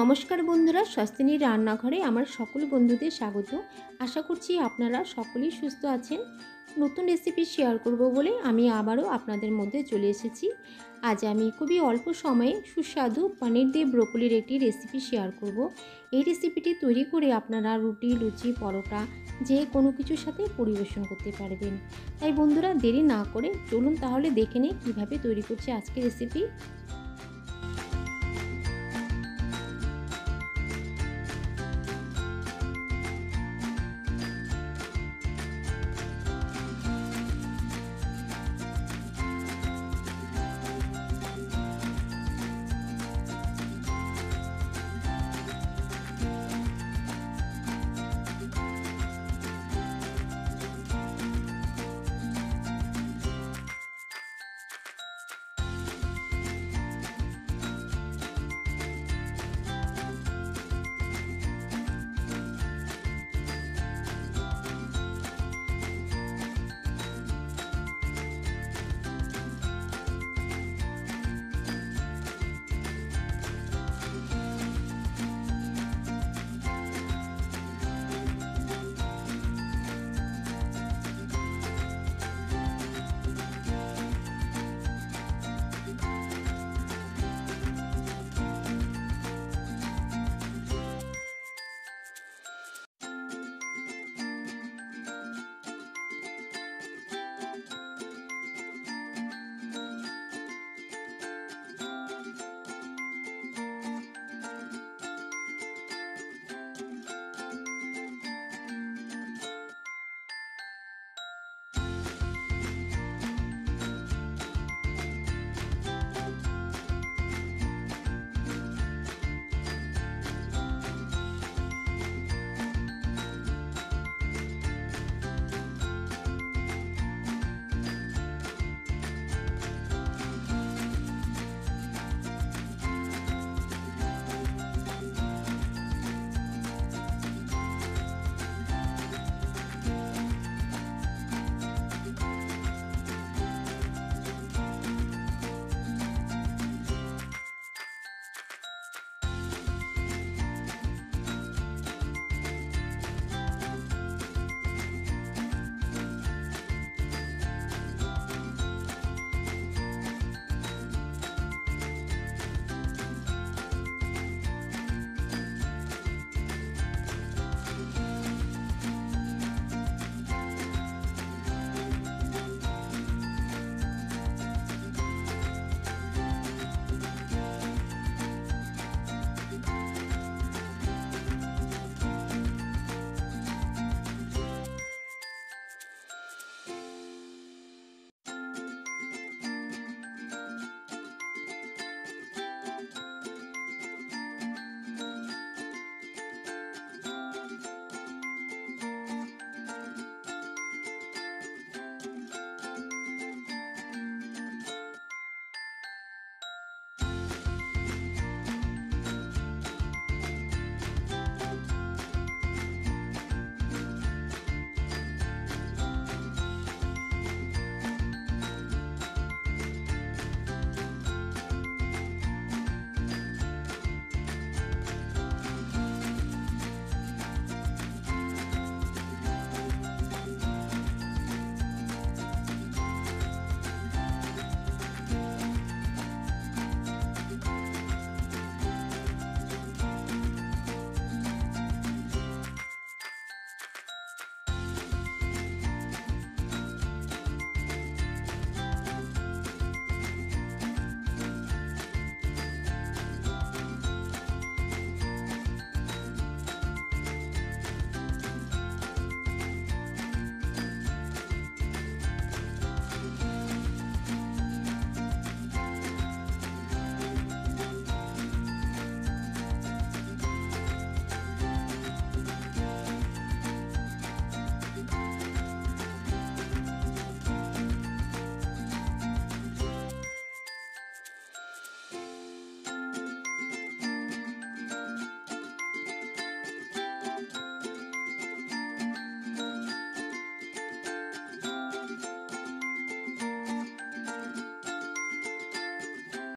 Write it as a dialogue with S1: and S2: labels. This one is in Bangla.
S1: নমস্কার বন্ধুরা স্বস্তিনীর রান্নাঘরে আমার সকল বন্ধুদের স্বাগত। আশা করছি আপনারা সকলেই সুস্থ আছেন। নতুন রেসিপি শেয়ার করব বলে আমি আবারও আপনাদের মধ্যে চলে এসেছি। আজ আমি খুবই অল্প সময়ে সুস্বাদু পনির দিয়ে ব্রোকলির একটি রেসিপি শেয়ার করব। এই রেসিপিটি তৈরি করে আপনারা রুটি, লুচি, পরোটা যে কোনো কিছুর সাথে পরিবেশন করতে পারবেন। তাই বন্ধুরা, দেরি না করে চলুন তাহলে দেখে নিই কীভাবে তৈরি করছি আজকে রেসিপি